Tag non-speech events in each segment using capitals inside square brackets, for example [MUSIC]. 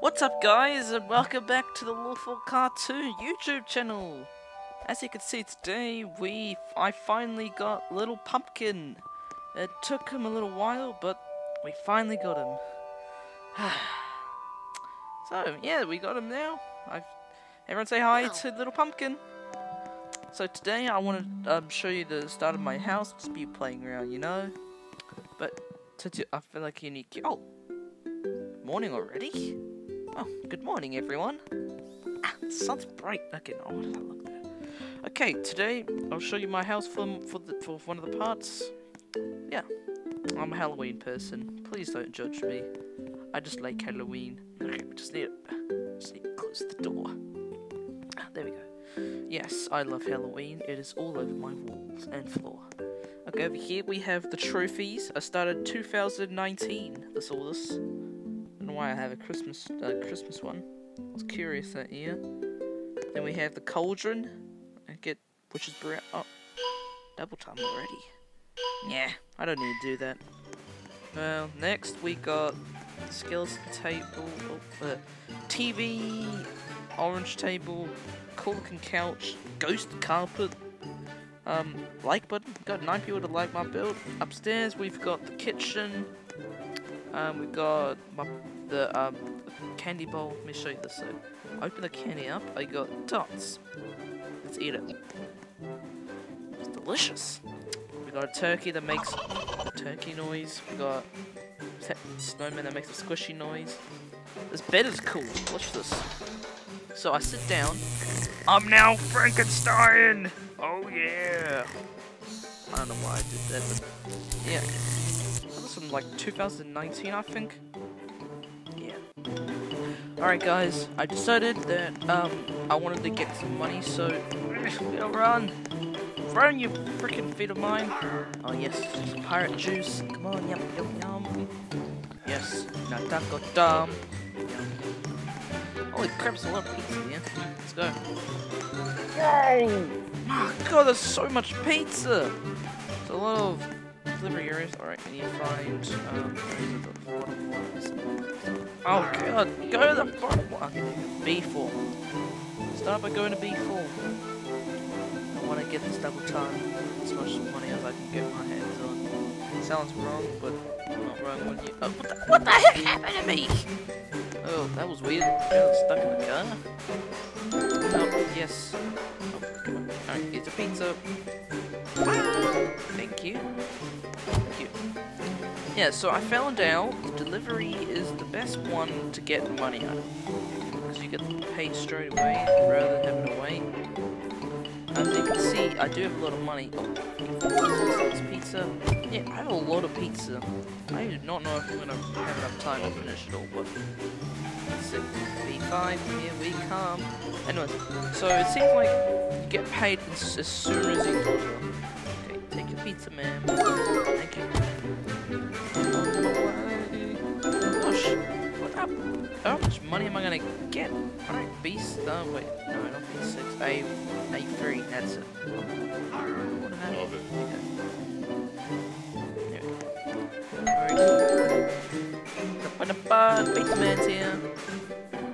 What's up guys and welcome back to the Lawful Cartoon YouTube channel. As you can see today we I finally got little pumpkin. It took him a little while but we finally got him. [SIGHS] so yeah we got him now. I've everyone say hi to little pumpkin. So today I want to um, show you the start of my house, just be playing around you know. But to do, I feel like you need oh morning already. Oh, good morning, everyone. Ah, sun's bright. Okay, oh, look there? Okay, today I'll show you my house for for the, for one of the parts. Yeah, I'm a Halloween person. Please don't judge me. I just like Halloween. Okay, [LAUGHS] we just need just need to close the door. Ah, there we go. Yes, I love Halloween. It is all over my walls and floor. Okay, over here we have the trophies. I started 2019. That's all this why I have a Christmas uh, Christmas one. I was curious that year. Then we have the cauldron. I get which is brown. Oh, double time already. Yeah, I don't need to do that. Well, next we got skeleton table, oh, uh, TV, orange table, Colican couch, ghost carpet, um, like button. Got nine people to like my build. Upstairs we've got the kitchen. Um, we've got my the um, candy bowl. Let me show you this. So, open the candy up. I got dots. Let's eat it. It's delicious. We got a turkey that makes a turkey noise. We got a snowman that makes a squishy noise. This bed is cool. Watch this. So I sit down. I'm now Frankenstein. Oh yeah. I don't know why I did that, but yeah. That was from like 2019, I think. Alright guys, I decided that um, I wanted to get some money, so run! Run, you freaking feet of mine! Oh yes, some pirate juice. Come on, yum yum yum. Yes, now taco dum. Holy crap, there's a lot of pizza here. Let's go. Whoa! Oh god, there's so much pizza! There's a lot of delivery areas. Alright, need to find um, Oh god, go to the front one. B4. Start by going to B4. I want to get this double time as much money as I can get my hands on. It sounds wrong, but not wrong when you. Oh, what, the, what the heck happened to me? Oh, that was weird. I got stuck in the car. Oh, yes. Oh. Alright, here's a pizza. Thank you. Thank you. Yeah, so I found out delivery is the best one to get money out Because you get paid straight away rather than having to wait. As you can see, I do have a lot of money. Oh, pizza. Yeah, I have a lot of pizza. I do not know if I'm to have enough time to finish it all, but... Six, B5, here we come. Anyway, so it seems like you get paid as, soon as you deliver. Okay, take your pizza, man. Thank you. How much money am I gonna get? Alright, beast. Oh, wait. No, not B6. A, A3. That's it. Love it. Okay. Alright. Pizza man's here.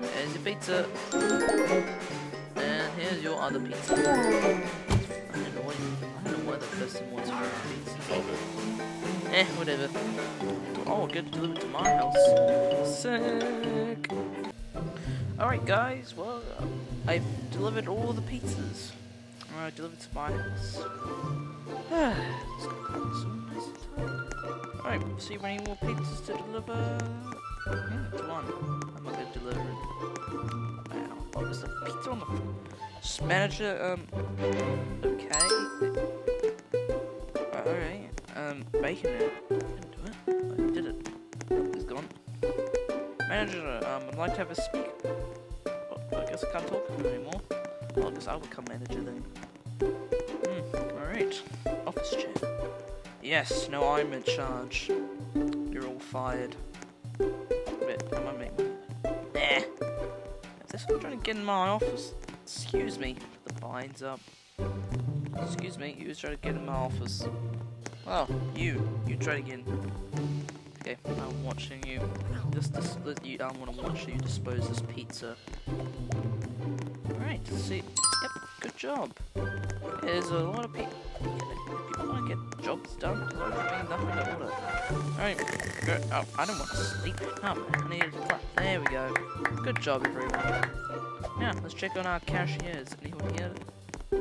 There's your pizza. And here's your other pizza. I don't know what, I don't the person wants for pizza. Love it. Eh, whatever. Oh, get delivered to my house. Sick. Alright guys, well, uh, I've delivered all the pizzas. Alright, delivered to my house. [SIGHS] Alright, we'll see if any more pizzas to deliver. Hmm, one. I'm not gonna deliver it. Wow. Oh, there's a pizza on the floor. Manager, um, okay. Alright, um, bacon it. I did it. He's gone. Manager, um, I'd like to have a speak. Oh, I guess I can't talk to him anymore. Well, I guess I will become manager then. Hmm, alright. Office chair. Yes, now I'm in charge. You're all fired. Wait, am I making... Nah. Is this one trying to get in my office? Excuse me. The blinds up. Excuse me, you was trying to get in my office. Oh, you. You try again. Okay, I'm watching you. Just, just you. I want to watch you dispose this pizza. Alright, see. Yep, good job. There's a lot of people. People want to get jobs done. Alright, oh, I don't want to sleep. Oh, I need to. There we go. Good job, everyone. Now, let's check on our cashiers. Anyone here? Uh,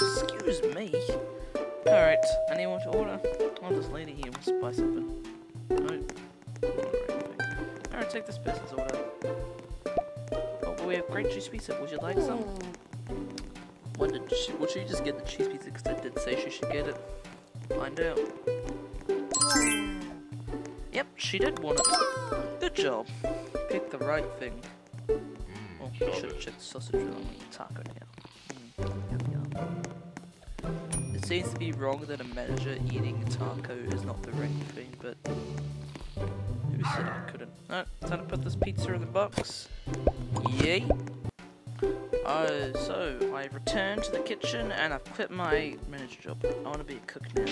excuse me. Alright, anyone to order? Oh, this lady here wants to buy something. No. Alright, take this person's order. Oh, we have great cheese pizza. Would you like some? What did she, would she just get the cheese pizza because I did say she should get it? Find out. Yep, she did want it. Good job. Pick the right thing. Oh, I should have checked the sausage the taco now. Seems to be wrong that a manager eating taco is not the right thing, but who said I couldn't? No, time to put this pizza in the box. Yay! Uh, so, I've returned to the kitchen and I've quit my manager job. I want to be a cook now.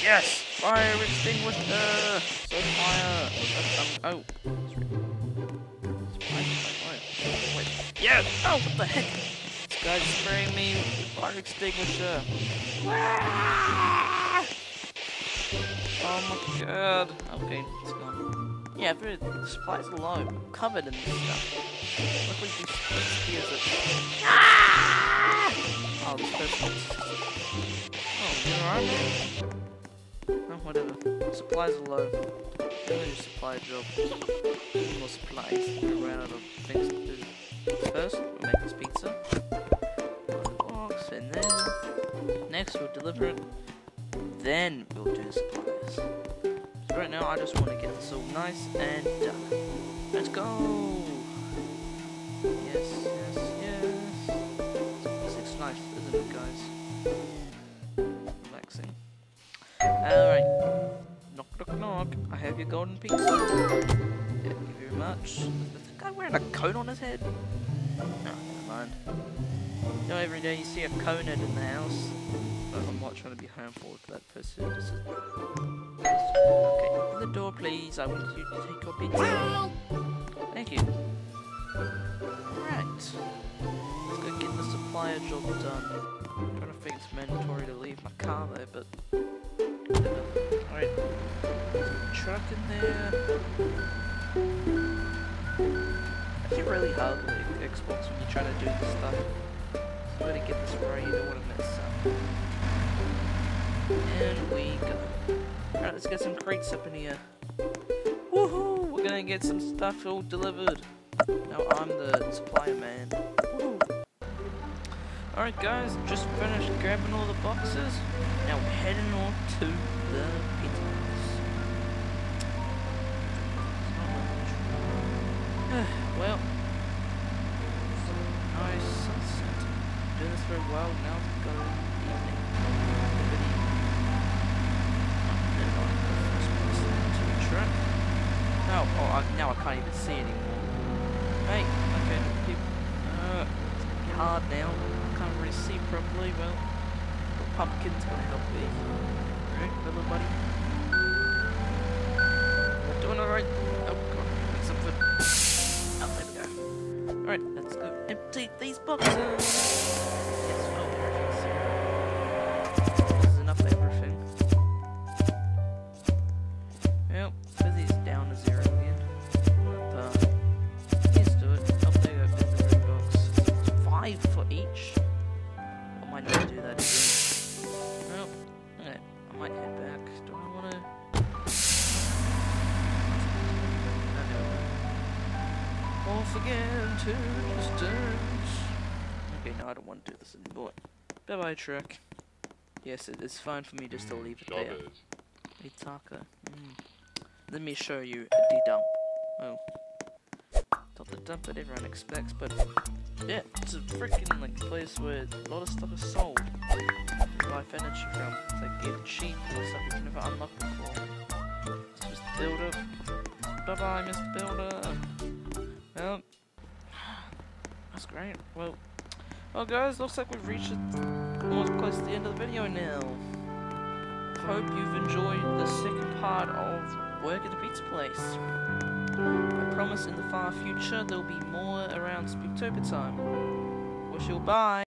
Yes! Fire extinguisher! So fire! Um, oh. Yes! Oh, what the heck? Guy's spraying me with fire extinguisher. Oh my god. Okay, it's gone. Yeah, the supplies low. I'm covered in this stuff. Look what these spears. Ah! Oh, this person. Oh, you're alright. Oh, whatever. Supplies are low. I'm gonna supply job. More supplies. I ran out of things to do. First, we'll make this pizza. Next, we'll deliver it. Then, we'll do supplies. So right now, I just want to get this all nice and done. Let's go! Yes, yes, yes. It's nice, isn't it, guys? Relaxing. Alright. Knock, knock, knock. I have your golden pizza. Thank you very much. Is the guy wearing a cone on his head? No, never mind. You know, every day you see a cone in the house. But I'm not mm. trying to be harmful to that person. This is... Okay, open the door, please. I want you to take your pizza. Thank you. Right. Let's go get the supplier job done. I'm trying to think it's mandatory to leave my car there, but Alright. Truck in there. I Actually really hard with Xbox when you're trying to do this stuff. So to get this right, you don't want to mess up. And we go. Alright, let's get some crates up in here. Woohoo! We're gonna get some stuff all delivered. Now I'm the supplier man. Alright guys, just finished grabbing all the boxes. Now we're heading on to the hard now. Can't really see properly. Well, the pumpkin's gonna help me. Alright, hello, buddy. We're doing alright. Oh, come on, make something. Oh, there we go. Alright, let's go empty these boxes. Yes, again to distance. Okay, no, I don't want to do this anymore. Bye bye, truck. Yes, it is fine for me just to leave it there. A taco. Mm. Let me show you the dump. Oh. Not the dump that everyone expects, but yeah, it's a freaking like place where a lot of stuff is sold. Life energy from. It's like getting cheap and stuff you've never unlocked before. It's just builder. Bye bye, Mr. Builder. Well, that's great. Well, well, guys, looks like we've reached almost close to the end of the video now. Hope you've enjoyed the second part of work at the pizza place. I promise in the far future there'll be more around Spooktober time. Wish you bye.